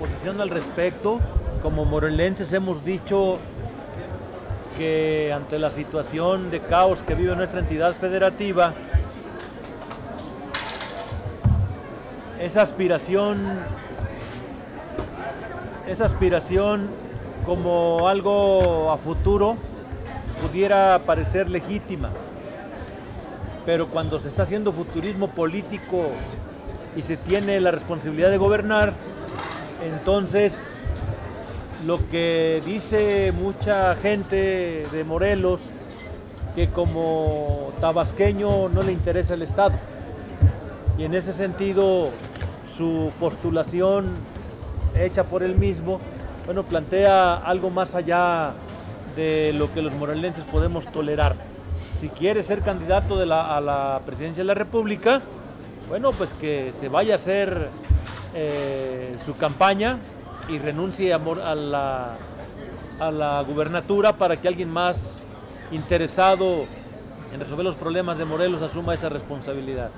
posición al respecto. Como morelenses hemos dicho que ante la situación de caos que vive nuestra entidad federativa, esa aspiración, esa aspiración como algo a futuro pudiera parecer legítima, pero cuando se está haciendo futurismo político y se tiene la responsabilidad de gobernar, entonces lo que dice mucha gente de Morelos, que como tabasqueño no le interesa el Estado. Y en ese sentido, su postulación hecha por él mismo, bueno, plantea algo más allá de lo que los morelenses podemos tolerar. Si quiere ser candidato de la, a la presidencia de la República, bueno, pues que se vaya a hacer eh, su campaña y renuncie a, a, la, a la gubernatura para que alguien más interesado en resolver los problemas de Morelos asuma esa responsabilidad.